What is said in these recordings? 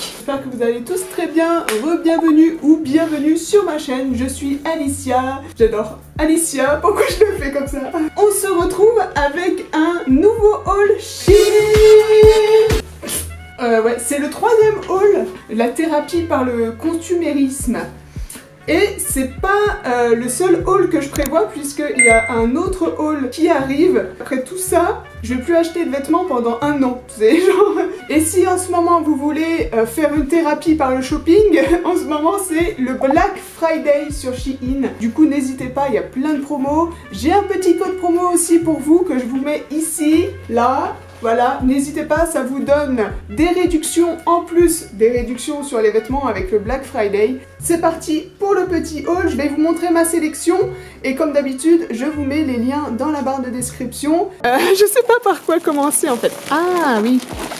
j'espère que vous allez tous très bien, re-bienvenue ou bienvenue sur ma chaîne, je suis Alicia, j'adore Alicia, pourquoi je le fais comme ça? On se retrouve avec un nouveau haul c'est le troisième haul, la thérapie par le consumérisme. Et c'est pas euh, le seul haul que je prévois puisqu'il y a un autre haul qui arrive. Après tout ça, je vais plus acheter de vêtements pendant un an. Genre... Et si en ce moment vous voulez euh, faire une thérapie par le shopping, en ce moment c'est le Black Friday sur Shein. Du coup n'hésitez pas, il y a plein de promos. J'ai un petit code promo aussi pour vous que je vous mets ici, là, voilà, n'hésitez pas, ça vous donne des réductions en plus des réductions sur les vêtements avec le Black Friday. C'est parti pour le petit haul, je vais vous montrer ma sélection et comme d'habitude, je vous mets les liens dans la barre de description. Euh, je sais pas par quoi commencer en fait. Ah oui,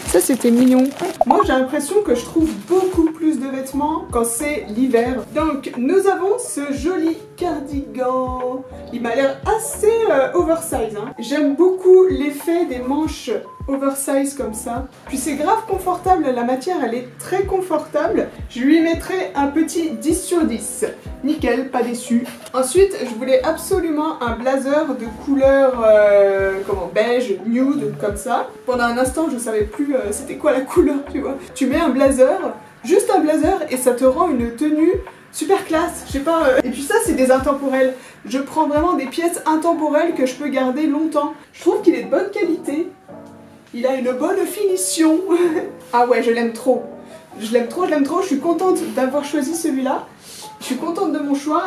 ça c'était mignon. Moi j'ai l'impression que je trouve beaucoup plus de vêtements quand c'est l'hiver. Donc nous avons ce joli cardigan. Il m'a l'air assez euh, oversize. Hein. J'aime beaucoup l'effet des manches oversize comme ça. Puis c'est grave confortable, la matière elle est très confortable. Je lui mettrai un petit 10 sur 10. Nickel, pas déçu. Ensuite, je voulais absolument un blazer de couleur euh, comment beige, nude, comme ça. Pendant un instant, je savais plus euh, c'était quoi la couleur, tu vois. Tu mets un blazer, juste un blazer, et ça te rend une tenue super classe, je sais pas. Euh. Et puis ça, c'est des intemporels. Je prends vraiment des pièces intemporelles que je peux garder longtemps. Je trouve qu'il est de bonne qualité. Il a une bonne finition. ah ouais, je l'aime trop. Je l'aime trop, je l'aime trop. Je suis contente d'avoir choisi celui-là. Je suis contente de mon choix.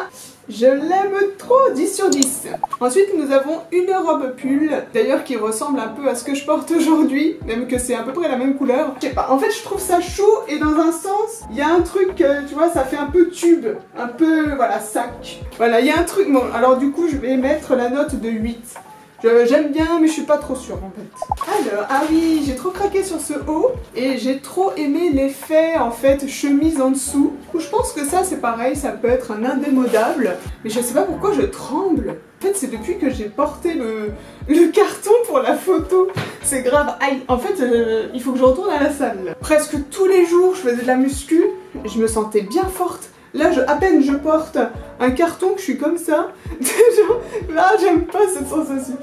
Je l'aime trop, 10 sur 10. Ensuite, nous avons une robe pull, d'ailleurs qui ressemble un peu à ce que je porte aujourd'hui, même que c'est à peu près la même couleur. Je sais pas, en fait, je trouve ça chaud et dans un sens, il y a un truc, tu vois, ça fait un peu tube, un peu, voilà, sac. Voilà, il y a un truc, bon, alors du coup, je vais mettre la note de 8. J'aime bien, mais je suis pas trop sûre en fait. Alors, ah oui, j'ai trop craqué sur ce haut et j'ai trop aimé l'effet en fait chemise en dessous. Je pense que ça c'est pareil, ça peut être un indémodable, mais je sais pas pourquoi je tremble. En fait, c'est depuis que j'ai porté le, carton pour la photo. C'est grave. Aïe, en fait, euh, il faut que je retourne à la salle. Presque tous les jours, je faisais de la muscu. Je me sentais bien forte. Là, à peine je porte un carton que je suis comme ça. j'aime pas cette sensation.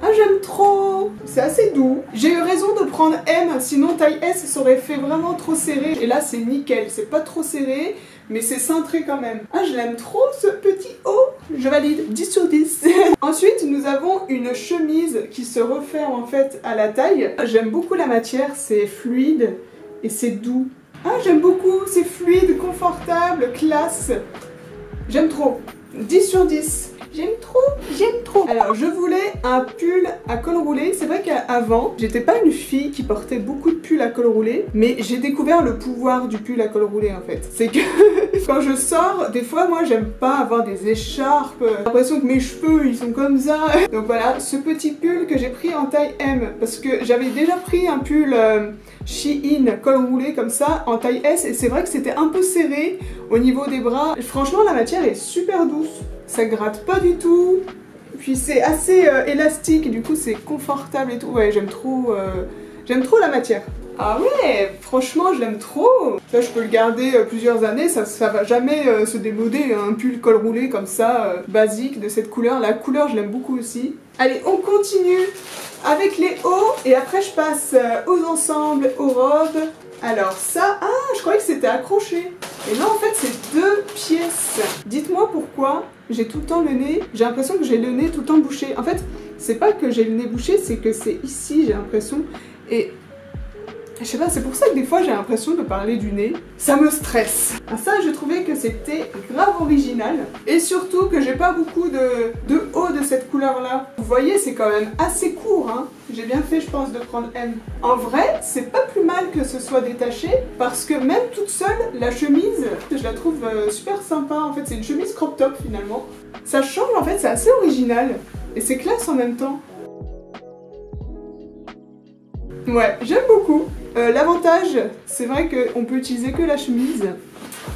Ah, j'aime trop C'est assez doux. J'ai eu raison de prendre M, sinon taille S, ça aurait fait vraiment trop serré. Et là, c'est nickel. C'est pas trop serré, mais c'est cintré quand même. Ah, je l'aime trop, ce petit haut Je valide, 10 sur 10. Ensuite, nous avons une chemise qui se referme en fait à la taille. J'aime beaucoup la matière, c'est fluide et c'est doux. Ah, j'aime beaucoup, c'est fluide, confortable, classe. J'aime trop. 10 sur 10. J'aime trop, j'aime trop. Alors, je voulais un pull à col roulé. C'est vrai qu'avant, j'étais pas une fille qui portait beaucoup de pulls à col roulé, mais j'ai découvert le pouvoir du pull à col roulé en fait. C'est que quand je sors, des fois, moi, j'aime pas avoir des écharpes. J'ai l'impression que mes cheveux, ils sont comme ça. Donc voilà, ce petit pull que j'ai pris en taille M, parce que j'avais déjà pris un pull... Euh, Shein col roulé comme ça en taille S et c'est vrai que c'était un peu serré au niveau des bras. Franchement la matière est super douce ça gratte pas du tout. Puis c'est assez euh, élastique, du coup c'est confortable et tout. Ouais, j'aime trop, euh, trop la matière. Ah ouais, franchement je l'aime trop Ça je peux le garder euh, plusieurs années, ça, ça va jamais se démoder, hein. un pull col roulé comme ça, basique de cette couleur. La couleur je l'aime beaucoup aussi. Allez, on continue avec les hauts et après je passe aux ensembles, aux robes. Alors ça, ah je croyais que c'était accroché. Et là en fait c'est deux pièces. Dites-moi pourquoi j'ai tout le temps le nez, j'ai l'impression que j'ai le nez tout le temps bouché. En fait, c'est pas que j'ai le nez bouché, c'est que c'est ici, j'ai l'impression. Et je sais pas, c'est pour ça que des fois j'ai l'impression de parler du nez. Ça me stresse. Ah, ça, je trouvais que c'était grave original. Et surtout que j'ai pas beaucoup de, de haut de cette couleur-là. Vous voyez, c'est quand même assez court, hein. J'ai bien fait, je pense, de prendre M. En vrai, c'est pas plus mal que ce soit détaché parce que même toute seule, la chemise, je la trouve euh, super sympa. En fait, c'est une chemise crop top finalement. Ça change, en fait, c'est assez original. Et c'est classe en même temps. Ouais, j'aime beaucoup. Euh, l'avantage, c'est vrai qu'on peut utiliser que la chemise.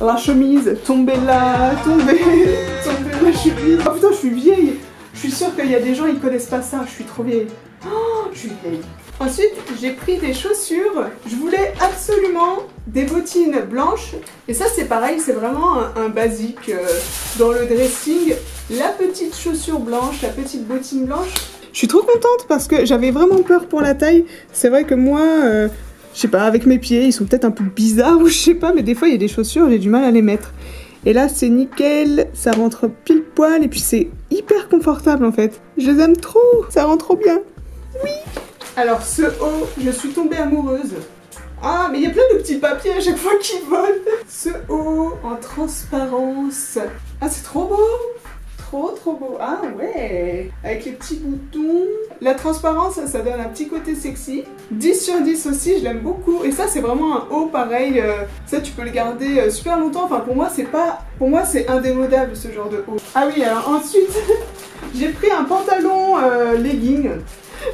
la chemise, tomber là, tomber, tomber la chemise. Oh putain, je suis vieille. Je suis sûre qu'il y a des gens, ils connaissent pas ça. Je suis trop vieille. Oh, je suis vieille. Ensuite, j'ai pris des chaussures. Je voulais absolument des bottines blanches. Et ça, c'est pareil, c'est vraiment un, basique euh, dans le dressing. La petite chaussure blanche, la petite bottine blanche. Je suis trop contente parce que j'avais vraiment peur pour la taille. C'est vrai que moi, euh, je sais pas, avec mes pieds, ils sont peut-être un peu bizarres ou je sais pas, mais des fois, il y a des chaussures, j'ai du mal à les mettre. Et là, c'est nickel, ça rentre pile poil et puis c'est hyper confortable en fait. Je les aime trop, ça rentre trop bien. Oui alors ce haut, je suis tombée amoureuse. Ah, mais il y a plein de petits papiers à chaque fois qui volent. Ce haut en transparence. Ah, c'est trop beau. Trop, trop beau. Ah ouais. Avec les petits boutons. La transparence, ça, donne un petit côté sexy. 10 sur 10 aussi, je l'aime beaucoup. Et ça, c'est vraiment un haut pareil. Euh, ça, tu peux le garder euh, super longtemps. Enfin, pour moi, c'est pas... Pour moi, c'est indémodable ce genre de haut. Ah oui, alors ensuite, j'ai pris un pantalon euh, legging.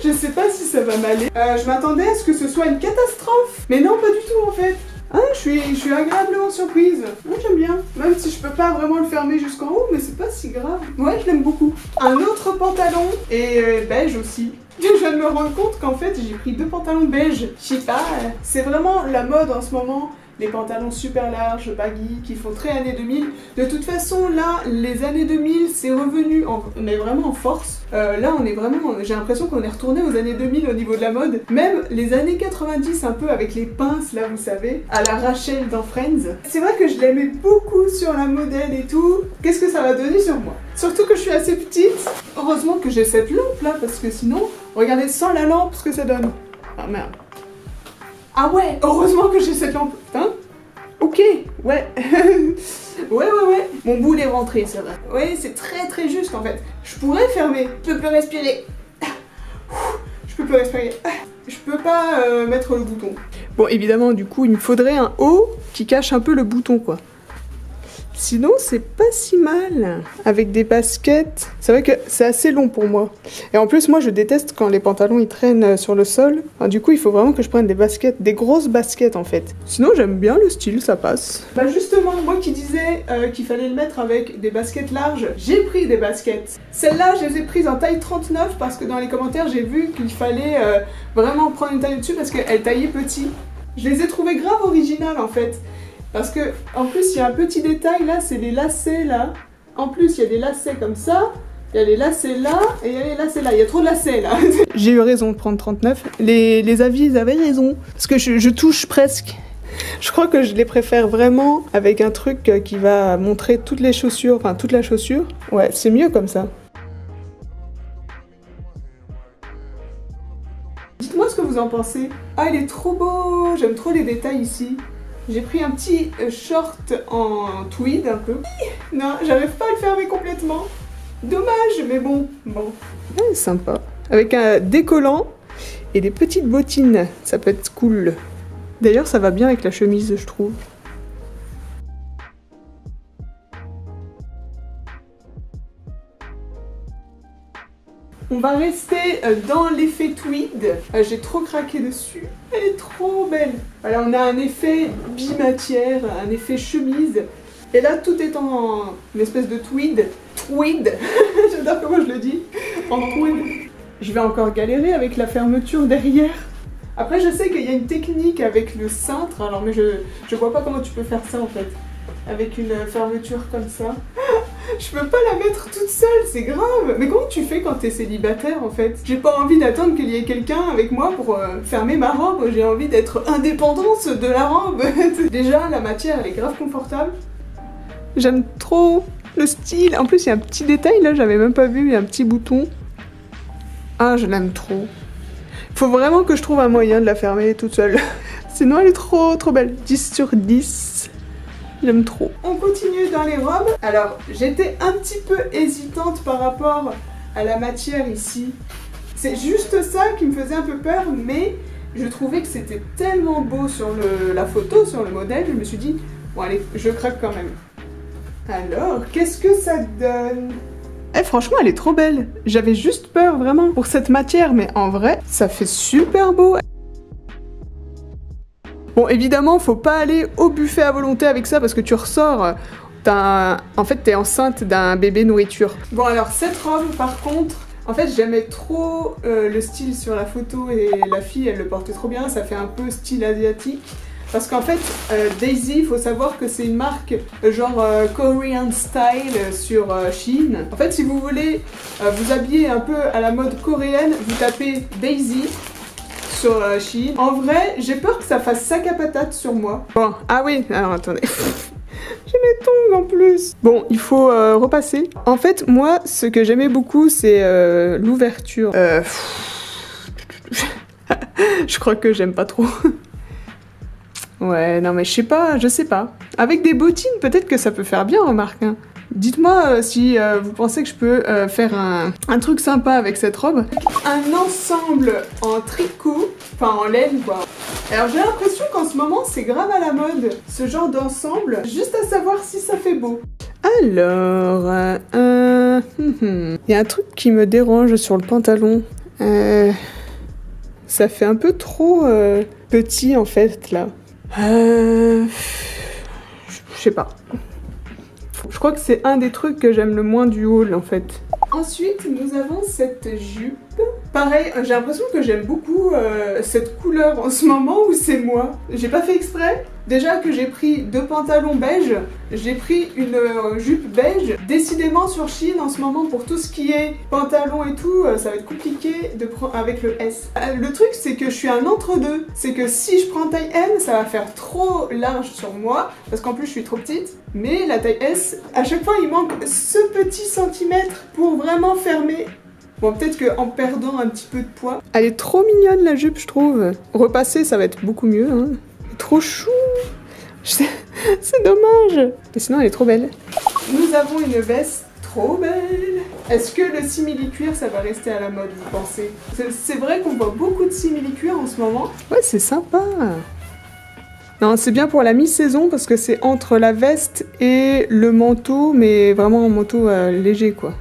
Je sais pas si ça va m'aller. Euh, je m'attendais à ce que ce soit une catastrophe. Mais non, pas du tout en fait. Ah, je suis, agréablement surprise. Moi, j'aime bien. Même si je peux pas vraiment le fermer jusqu'en haut, mais c'est pas si grave. Ouais, je l'aime beaucoup. Un autre pantalon, et euh, beige aussi. Je viens de me rendre compte qu'en fait, j'ai pris deux pantalons beige. Je sais pas, euh, c'est vraiment la mode en ce moment les pantalons super larges, baggy, qui font très années 2000. De toute façon, là, les années 2000, c'est revenu, en, mais vraiment en force. Euh, là, on est vraiment, j'ai l'impression qu'on est retourné aux années 2000 au niveau de la mode. Même les années 90, un peu avec les pinces, là, vous savez, à la Rachel dans Friends. C'est vrai que je l'aimais beaucoup sur la modèle et tout. Qu'est-ce que ça va donner sur moi? Surtout que je suis assez petite. Heureusement que j'ai cette lampe là, parce que sinon, regardez sans la lampe ce que ça donne. Ah merde. Ah ouais, heureusement que j'ai cette lampe. Putain. Ok, ouais. ouais, ouais, ouais. Mon boule est rentré, ça va. Ouais, c'est très très juste en fait. Je pourrais fermer. Je peux plus respirer. Je peux plus respirer. Je peux pas euh, mettre le bouton. Bon, évidemment, du coup, il me faudrait un haut qui cache un peu le bouton, quoi. Sinon, c'est pas si mal. Avec des baskets, c'est vrai que c'est assez long pour moi. Et en plus, moi, je déteste quand les pantalons ils traînent sur le sol. du coup, il faut vraiment que je prenne des baskets, des grosses baskets en fait. Sinon, j'aime bien le style, ça passe. Bah justement, moi qui disais euh, qu'il fallait le mettre avec des baskets larges, j'ai pris des baskets. Celles-là, je les ai prises en taille 39 parce que dans les commentaires, j'ai vu qu'il fallait euh, vraiment prendre une taille dessus parce qu'elles taillaient petit. Je les ai trouvées grave originales en fait. Parce que, en plus, il y a un petit détail là, c'est les lacets là. En plus, il y a des lacets comme ça. Il y a les lacets là et il y a les lacets là. Il y a trop de lacets là. J'ai eu raison de prendre 39. Les, avis, ils avaient raison. Parce que je, touche presque. Je crois que je les préfère vraiment avec un truc qui va montrer toutes les chaussures, enfin toute la chaussure. Ouais, c'est mieux comme ça. Dites-moi ce que vous en pensez. Ah, il est trop beau J'aime trop les détails ici. J'ai pris un petit euh, short en tweed un peu. Non, j'arrive pas à le fermer complètement. Dommage, mais bon, bon. sympa. Avec un décollant et des petites bottines. Ça peut être cool. D'ailleurs, ça va bien avec la chemise, je trouve. On va rester euh, dans l'effet tweed. Euh, j'ai trop craqué dessus. Elle est trop belle. Voilà, on a un effet bimatière, un effet chemise. Et là, tout est en une espèce de tweed. Tweed J'adore comment je le dis. En tweed. Je vais encore galérer avec la fermeture derrière. Après, je sais qu'il y a une technique avec le cintre, alors mais je, je vois pas comment tu peux faire ça en fait. Avec une fermeture comme ça. Je peux pas la mettre toute seule, c'est grave. Mais comment tu fais quand t'es célibataire en fait? J'ai pas envie d'attendre qu'il y ait quelqu'un avec moi pour euh, fermer ma robe. J'ai envie d'être indépendante de la robe. Déjà, la matière elle est grave confortable. J'aime trop le style. En plus, il y a un petit détail là, j'avais même pas vu. Il y a un petit bouton. Ah, je l'aime trop. Faut vraiment que je trouve un moyen de la fermer toute seule. Sinon, elle est trop trop belle. 10 sur 10. J'aime trop. On continue dans les robes. Alors, j'étais un petit peu hésitante par rapport à la matière ici. C'est juste ça qui me faisait un peu peur, mais je trouvais que c'était tellement beau sur la photo, sur le modèle, je me suis dit, bon allez, je craque quand même. Alors, qu'est-ce que ça donne? Eh franchement elle est trop belle J'avais juste peur vraiment pour cette matière mais en vrai ça fait super beau Bon, évidemment, faut pas aller au buffet à volonté avec ça parce que tu ressors. En fait, t'es enceinte d'un bébé nourriture. Bon, alors cette robe, par contre, en fait, j'aimais trop euh, le style sur la photo et la fille, elle le portait trop bien. Ça fait un peu style asiatique. Parce qu'en fait, euh, Daisy, il faut savoir que c'est une marque genre euh, Korean style sur Shein. En fait, si vous voulez vous habiller un peu à la mode coréenne, vous tapez Daisy euh. En vrai, j'ai peur que ça fasse sac à patate sur moi. Bon, ah oui, alors attendez. J'ai mes tongs en plus. Bon, il faut euh, repasser. En fait, moi, ce que j'aimais beaucoup, c'est euh, l'ouverture. Je crois que j'aime pas trop. Ouais, non mais je sais pas, je sais pas. Avec des bottines, peut-être que ça peut faire bien, remarque. hein. Dites-moi euh, si euh, vous pensez que je peux euh, faire un, un truc sympa avec cette robe. Un ensemble en tricot, enfin en laine quoi. Alors j'ai l'impression qu'en ce moment c'est grave à la mode, ce genre d'ensemble. Juste à savoir si ça fait beau. Alors, euh, euh, hum, hum. il y a un truc qui me dérange sur le pantalon. Euh, ça fait un peu trop petit en fait là. Euh, je sais pas. Je crois que c'est un des trucs que j'aime le moins du haul en fait. Ensuite, nous avons cette jupe. Pareil, j'ai l'impression que j'aime beaucoup euh, cette couleur en ce moment où c'est moi. J'ai pas fait exprès. Déjà que j'ai pris deux pantalons beige, j'ai pris une euh, jupe beige. Décidément sur Chine en ce moment pour tout ce qui est pantalon et tout, euh, ça va être compliqué de prendre avec le S. Euh, Le truc c'est que je suis un entre-deux. C'est que si je prends taille M, ça va faire trop large sur moi parce qu'en plus je suis trop petite. Mais la taille S, à chaque fois il manque ce petit centimètre pour vraiment fermer Bon, peut-être qu'en perdant un petit peu de poids. Elle est trop mignonne la jupe, je trouve. Repasser, ça va être beaucoup mieux. Hein. Trop chou. C'est dommage. Mais sinon, elle est trop belle. Nous avons une veste trop belle. Est-ce que le simili-cuir, ça va rester à la mode, vous pensez? C'est- C'est vrai qu'on voit beaucoup de simili-cuir en ce moment. Ouais, c'est sympa. Non, c'est bien pour la mi-saison parce que c'est entre la veste et le manteau, mais vraiment un manteau euh, léger, quoi.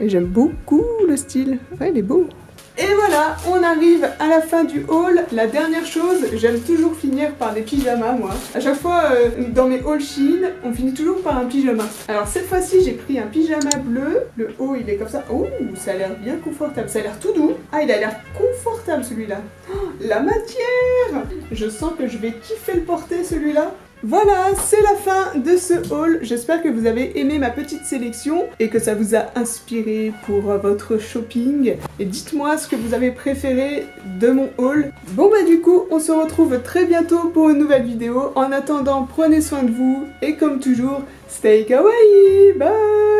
Et j'aime beaucoup le style. Il est beau. Et voilà, on arrive à la fin du haul. La dernière chose, j'aime toujours finir par des pyjamas, moi. À chaque fois, euh, dans mes hauls Shein, on finit toujours par un pyjama. Alors cette fois-ci, j'ai pris un pyjama bleu. Le haut, il est comme ça. Oh, ça a l'air bien confortable. Ça a l'air tout doux. Ah, il a l'air confortable, celui-là. Oh, la matière Je sens que je vais kiffer le porter, celui-là. Voilà, c'est la fin de ce haul. J'espère que vous avez aimé ma petite sélection et que ça vous a inspiré pour euh, votre shopping. Et dites-moi ce que vous avez préféré de mon haul. Bon bah du coup, on se retrouve très bientôt pour une nouvelle vidéo. En attendant, prenez soin de vous et comme toujours, stay kawaii Bye